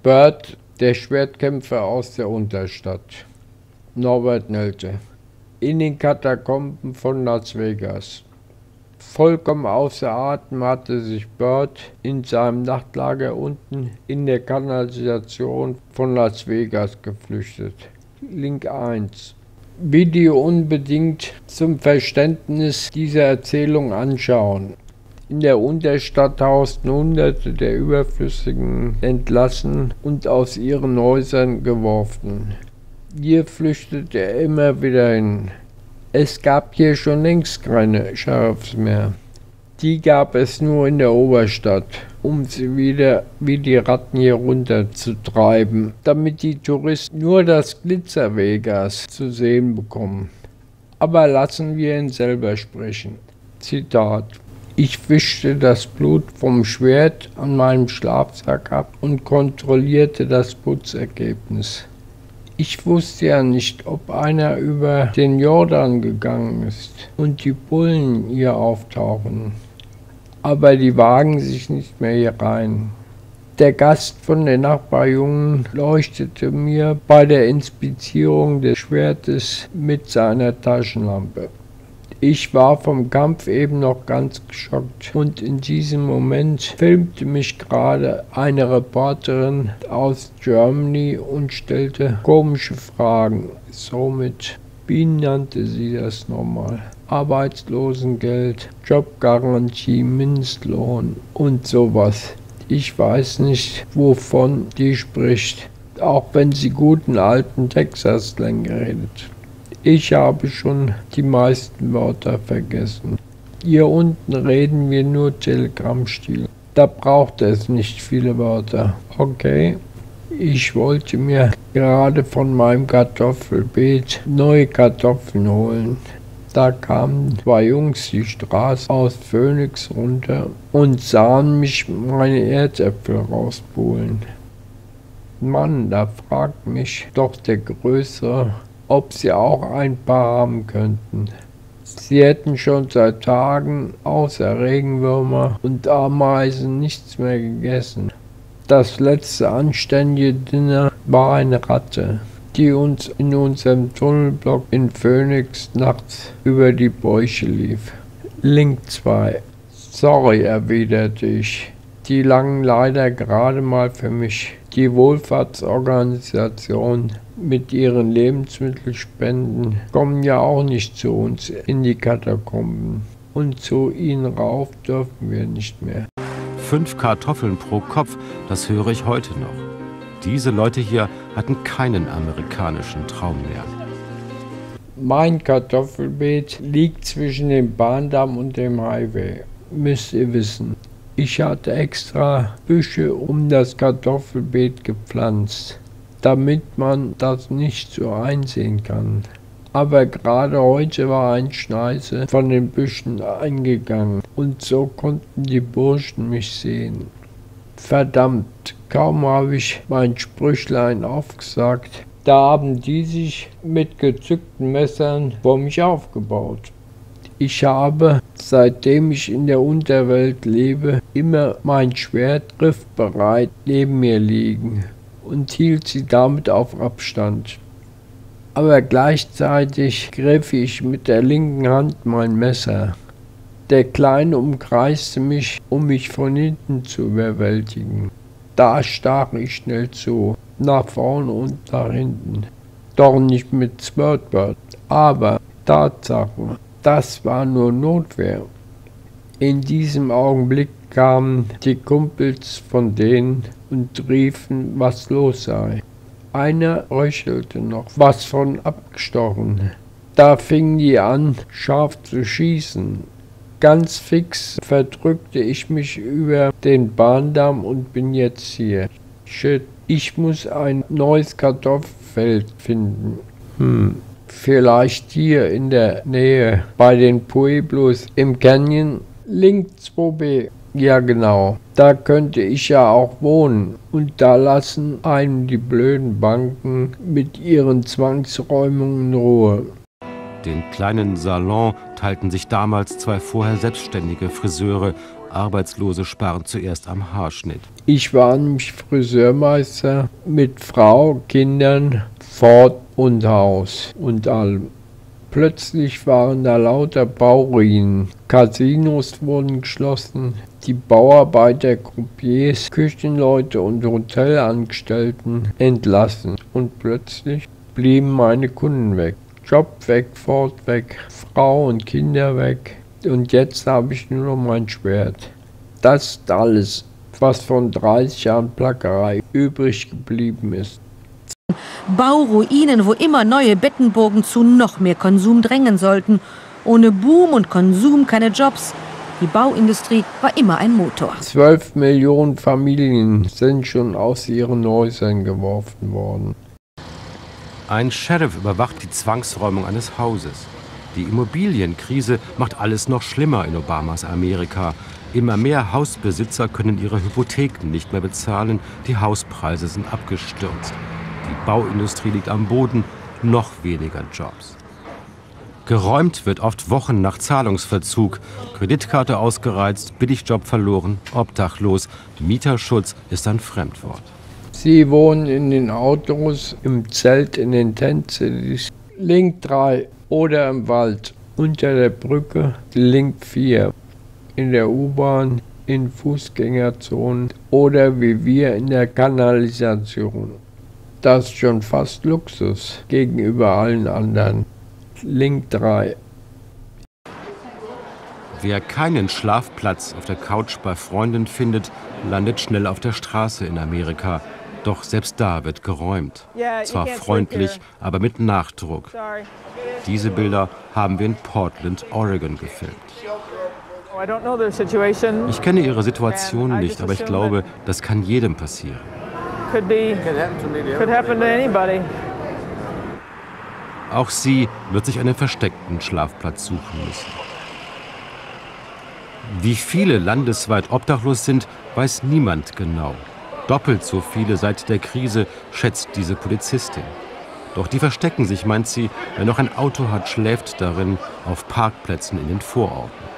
Bird, der Schwertkämpfer aus der Unterstadt. Norbert Nelte. In den Katakomben von Las Vegas. Vollkommen außer Atem hatte sich Bird in seinem Nachtlager unten in der Kanalisation von Las Vegas geflüchtet. Link 1. Video unbedingt zum Verständnis dieser Erzählung anschauen. In der Unterstadt hausten Hunderte der Überflüssigen entlassen und aus ihren Häusern geworfen. Hier flüchtete er immer wieder hin. Es gab hier schon längst keine Sheriffs mehr. Die gab es nur in der Oberstadt, um sie wieder wie die Ratten hier runterzutreiben, damit die Touristen nur das Glitzer Vegas zu sehen bekommen. Aber lassen wir ihn selber sprechen. Zitat. Ich wischte das Blut vom Schwert an meinem Schlafsack ab und kontrollierte das Putzergebnis. Ich wusste ja nicht, ob einer über den Jordan gegangen ist und die Bullen hier auftauchen. Aber die wagen sich nicht mehr hier rein. Der Gast von den Nachbarjungen leuchtete mir bei der Inspizierung des Schwertes mit seiner Taschenlampe. Ich war vom Kampf eben noch ganz geschockt und in diesem Moment filmte mich gerade eine Reporterin aus Germany und stellte komische Fragen. Somit, wie nannte sie das nochmal? Arbeitslosengeld, Jobgarantie, Mindestlohn und sowas. Ich weiß nicht, wovon die spricht, auch wenn sie guten alten Texas-Slang redet. Ich habe schon die meisten Wörter vergessen. Hier unten reden wir nur Telegrammstil. Da braucht es nicht viele Wörter. Okay? Ich wollte mir gerade von meinem Kartoffelbeet neue Kartoffeln holen. Da kamen zwei Jungs die Straße aus Phoenix runter und sahen mich meine Erdäpfel rauspulen. Mann, da fragt mich doch der Größere, ob sie auch ein paar haben könnten. Sie hätten schon seit Tagen außer Regenwürmer und Ameisen nichts mehr gegessen. Das letzte anständige Dinner war eine Ratte, die uns in unserem Tunnelblock in Phoenix nachts über die Bäuche lief. Link 2. Sorry, erwiderte ich. Die langen leider gerade mal für mich. Die Wohlfahrtsorganisation mit ihren Lebensmittelspenden kommen ja auch nicht zu uns in die Katakomben. Und zu ihnen rauf dürfen wir nicht mehr. Fünf Kartoffeln pro Kopf, das höre ich heute noch. Diese Leute hier hatten keinen amerikanischen Traum mehr. Mein Kartoffelbeet liegt zwischen dem Bahndamm und dem Highway, müsst ihr wissen. Ich hatte extra Büsche um das Kartoffelbeet gepflanzt damit man das nicht so einsehen kann. Aber gerade heute war ein Schneise von den Büschen eingegangen und so konnten die Burschen mich sehen. Verdammt, kaum habe ich mein Sprüchlein aufgesagt, da haben die sich mit gezückten Messern vor mich aufgebaut. Ich habe, seitdem ich in der Unterwelt lebe, immer mein Schwert griffbereit neben mir liegen und hielt sie damit auf Abstand. Aber gleichzeitig griff ich mit der linken Hand mein Messer. Der Kleine umkreiste mich, um mich von hinten zu überwältigen. Da stach ich schnell zu, nach vorne und nach hinten. Doch nicht mit Swordbird, aber Tatsache, das war nur Notwehr. In diesem Augenblick kamen die Kumpels von denen und riefen, was los sei. Einer röchelte noch, was von abgestochen. Da fingen die an, scharf zu schießen. Ganz fix verdrückte ich mich über den Bahndamm und bin jetzt hier. Shit, ich muss ein neues Kartoffelfeld finden. Hm, vielleicht hier in der Nähe bei den Pueblos im Canyon. Link 2b. Ja, genau. Da könnte ich ja auch wohnen. Und da lassen einem die blöden Banken mit ihren Zwangsräumungen in Ruhe. Den kleinen Salon teilten sich damals zwei vorher selbstständige Friseure Arbeitslose sparen zuerst am Haarschnitt. Ich war nämlich Friseurmeister mit Frau, Kindern, Fort und Haus und allem. Plötzlich waren da lauter Bauruinen. Casinos wurden geschlossen, die Bauarbeiter, Croupiers, Küchenleute und Hotelangestellten entlassen. Und plötzlich blieben meine Kunden weg. Job weg, Fort weg, Frau und Kinder weg. Und jetzt habe ich nur noch mein Schwert. Das ist alles, was von 30 Jahren Plackerei übrig geblieben ist. Bauruinen, wo immer neue Bettenburgen zu noch mehr Konsum drängen sollten. Ohne Boom und Konsum keine Jobs. Die Bauindustrie war immer ein Motor. Zwölf Millionen Familien sind schon aus ihren Häusern geworfen worden. Ein Sheriff überwacht die Zwangsräumung eines Hauses. Die Immobilienkrise macht alles noch schlimmer in Obamas Amerika. Immer mehr Hausbesitzer können ihre Hypotheken nicht mehr bezahlen, die Hauspreise sind abgestürzt. Die Bauindustrie liegt am Boden, noch weniger Jobs. Geräumt wird oft Wochen nach Zahlungsverzug. Kreditkarte ausgereizt, Billigjob verloren, obdachlos. Mieterschutz ist ein Fremdwort. Sie wohnen in den Autos, im Zelt, in den Cities. Link 3 oder im Wald, unter der Brücke, Link 4, in der U-Bahn, in Fußgängerzonen oder wie wir in der Kanalisation. Das ist schon fast Luxus gegenüber allen anderen. Link 3. Wer keinen Schlafplatz auf der Couch bei Freunden findet, landet schnell auf der Straße in Amerika. Doch selbst da wird geräumt. Zwar freundlich, aber mit Nachdruck. Diese Bilder haben wir in Portland, Oregon gefilmt. Oh, ich kenne ihre Situation nicht, aber ich glaube, das kann jedem passieren. Auch sie wird sich einen versteckten Schlafplatz suchen müssen. Wie viele landesweit obdachlos sind, weiß niemand genau. Doppelt so viele seit der Krise, schätzt diese Polizistin. Doch die verstecken sich, meint sie, wer noch ein Auto hat, schläft darin auf Parkplätzen in den Vororten.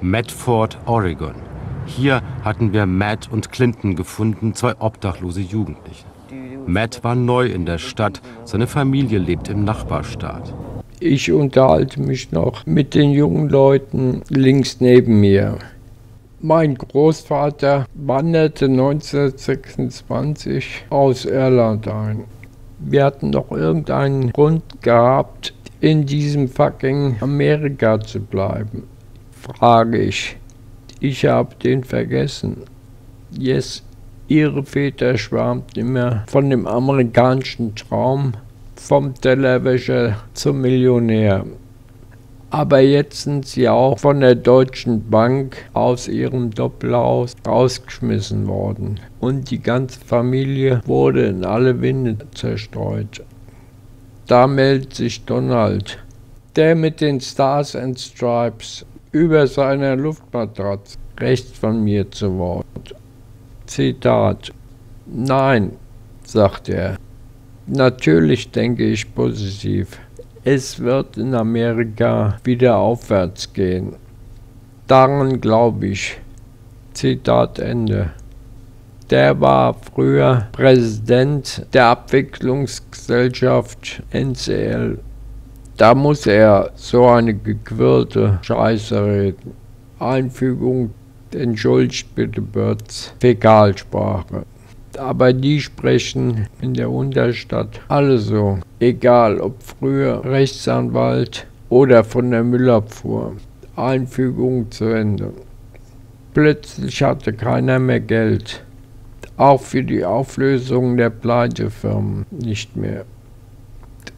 Medford, Oregon. Hier hatten wir Matt und Clinton gefunden, zwei obdachlose Jugendliche. Matt war neu in der Stadt, seine Familie lebt im Nachbarstaat. Ich unterhalte mich noch mit den jungen Leuten links neben mir. Mein Großvater wanderte 1926 aus Irland ein. Wir hatten doch irgendeinen Grund gehabt, in diesem fucking Amerika zu bleiben. Frage ich. Ich habe den vergessen. Yes, ihre Väter schwärmten immer von dem amerikanischen Traum, vom Tellerwäscher zum Millionär. Aber jetzt sind sie auch von der Deutschen Bank aus ihrem Doppelhaus rausgeschmissen worden. Und die ganze Familie wurde in alle Winde zerstreut. Da meldet sich Donald, der mit den Stars and Stripes über seiner Luftmatratze rechts von mir zu Wort. Zitat. Nein, sagt er. Natürlich denke ich positiv es wird in Amerika wieder aufwärts gehen. Daran glaube ich. Zitat Ende. Der war früher Präsident der Abwicklungsgesellschaft NCL. Da muss er so eine gequirlte Scheiße reden. Einfügung, entschuldigt bitte Bürz, Fäkalsprache aber die sprechen in der Unterstadt alle so. Egal ob früher Rechtsanwalt oder von der Müllabfuhr. Einfügung zu Ende. Plötzlich hatte keiner mehr Geld. Auch für die Auflösung der Pleitefirmen nicht mehr.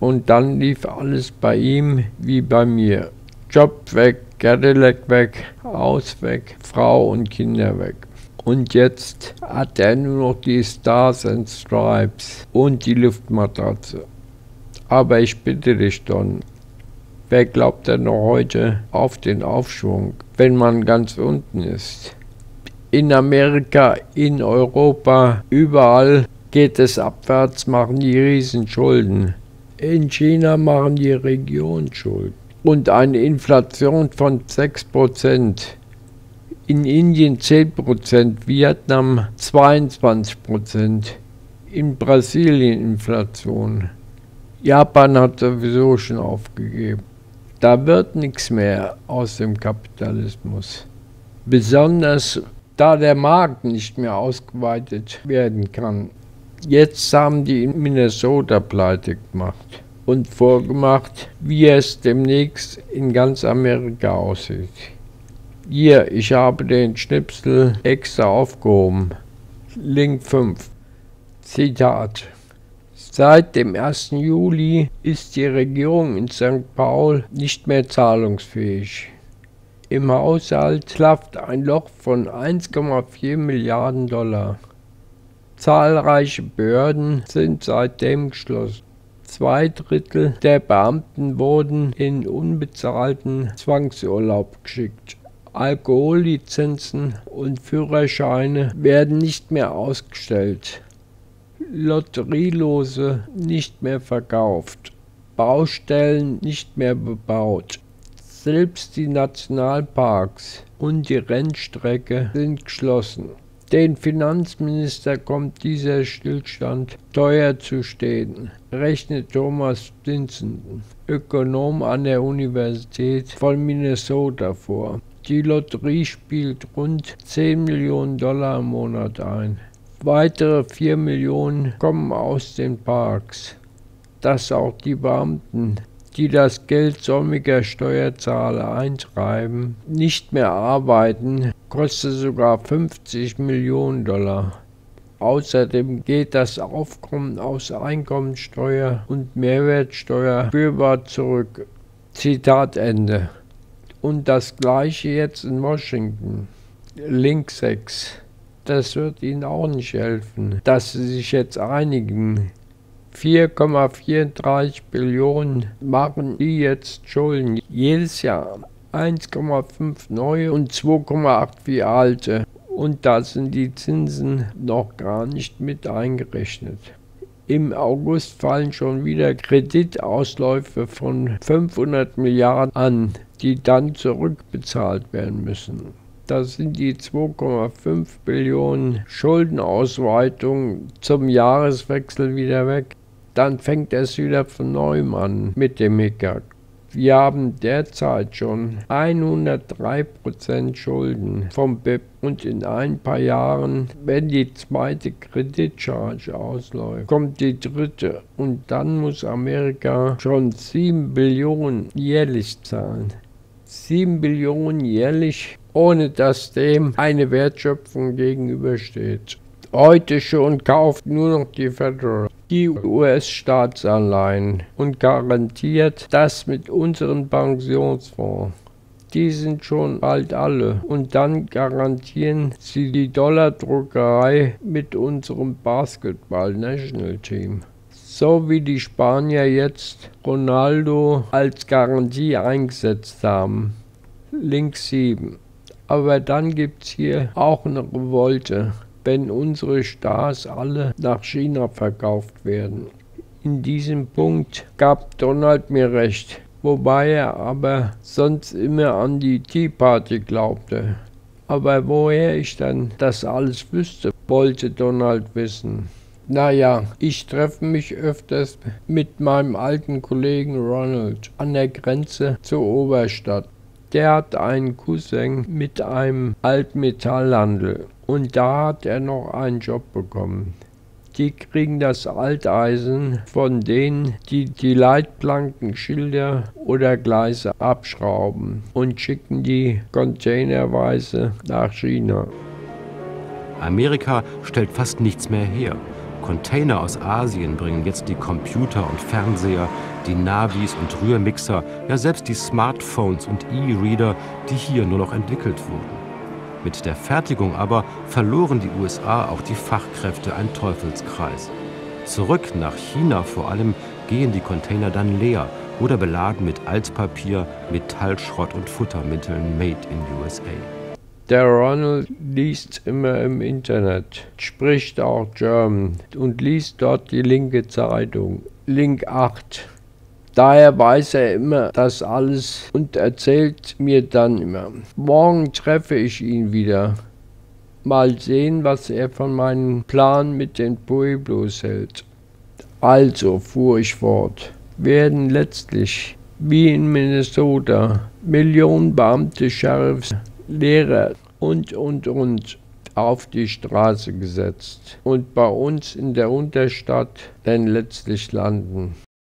Und dann lief alles bei ihm wie bei mir. Job weg, Cadillac weg, Haus weg, Frau und Kinder weg. Und jetzt hat er nur noch die Stars and Stripes und die Luftmatratze. Aber ich bitte dich, Don, wer glaubt denn noch heute auf den Aufschwung, wenn man ganz unten ist? In Amerika, in Europa, überall geht es abwärts, machen die Riesenschulden. In China machen die Regionen Schulden. Und eine Inflation von 6%. in Indien 10%, Vietnam 22%, in Brasilien Inflation. Japan hat sowieso schon aufgegeben. Da wird nichts mehr aus dem Kapitalismus. Besonders da der Markt nicht mehr ausgeweitet werden kann. Jetzt haben die in Minnesota pleite gemacht und vorgemacht, wie es demnächst in ganz Amerika aussieht. Hier, ich habe den Schnipsel extra aufgehoben. Link 5. Zitat. Seit dem 1. Juli ist die Regierung in St. Paul nicht mehr zahlungsfähig. Im Haushalt klafft ein Loch von 1,4 Milliarden Dollar. Zahlreiche Behörden sind seitdem geschlossen. Zwei Drittel der Beamten wurden in unbezahlten Zwangsurlaub geschickt. Alkohollizenzen und Führerscheine werden nicht mehr ausgestellt. Lotterielose nicht mehr verkauft. Baustellen nicht mehr bebaut. Selbst die Nationalparks und die Rennstrecke sind geschlossen. Den Finanzminister kommt dieser Stillstand teuer zu stehen, rechnet Thomas Stinson, Ökonom an der Universität von Minnesota vor. Die Lotterie spielt rund 10 Millionen Dollar im Monat ein. Weitere 4 Millionen kommen aus den Parks. Dass auch die Beamten die das Geld sommiger Steuerzahler eintreiben, nicht mehr arbeiten, kostet sogar 50 Millionen Dollar. Außerdem geht das Aufkommen aus Einkommensteuer und Mehrwertsteuer spürbar zurück. Zitat Ende. Und das gleiche jetzt in Washington. Link 6. Das wird Ihnen auch nicht helfen, dass Sie sich jetzt einigen. 4,34 Billionen machen die jetzt Schulden. Jedes Jahr 1,5 neue und 2,8 wie alte. Und da sind die Zinsen noch gar nicht mit eingerechnet. Im August fallen schon wieder Kreditausläufe von 500 Milliarden an, die dann zurückbezahlt werden müssen. Da sind die 2,5 Billionen Schuldenausweitung zum Jahreswechsel wieder weg dann fängt es wieder von neuem an mit dem Hickhack. Wir haben derzeit schon 103% Schulden vom BIP und in ein paar Jahren, wenn die zweite Kreditcharge ausläuft, kommt die dritte und dann muss Amerika schon 7 Billionen jährlich zahlen. 7 Billionen jährlich, ohne dass dem eine Wertschöpfung gegenübersteht. Heute schon kauft nur noch die Federal die US-Staatsanleihen und garantiert das mit unseren Pensionsfonds. Die sind schon bald alle und dann garantieren sie die Dollardruckerei mit unserem Basketball-National-Team. So wie die Spanier jetzt Ronaldo als Garantie eingesetzt haben. Link 7. Aber dann gibt es hier auch eine Revolte wenn unsere Stars alle nach China verkauft werden. In diesem Punkt gab Donald mir recht, wobei er aber sonst immer an die Tea Party glaubte. Aber woher ich dann das alles wüsste, wollte Donald wissen. Naja, ich treffe mich öfters mit meinem alten Kollegen Ronald an der Grenze zur Oberstadt. Der hat einen Cousin mit einem Altmetallhandel und da hat er noch einen Job bekommen. Die kriegen das Alteisen von denen, die die Leitplanken, Schilder oder Gleise abschrauben und schicken die containerweise nach China. Amerika stellt fast nichts mehr her. Container aus Asien bringen jetzt die Computer und Fernseher, die Navis und Rührmixer, ja selbst die Smartphones und E-Reader, die hier nur noch entwickelt wurden. Mit der Fertigung aber verloren die USA auch die Fachkräfte ein Teufelskreis. Zurück nach China vor allem gehen die Container dann leer oder beladen mit Altpapier, Metallschrott und Futtermitteln made in USA. Der Ronald liest immer im Internet, spricht auch German und liest dort die linke Zeitung. Link 8. Daher weiß er immer das alles und erzählt mir dann immer. Morgen treffe ich ihn wieder. Mal sehen, was er von meinem Plan mit den Pueblos hält. Also, fuhr ich fort, werden letztlich, wie in Minnesota, Millionen Beamte, Sheriffs, Lehrer und, und, und auf die Straße gesetzt und bei uns in der Unterstadt dann letztlich landen.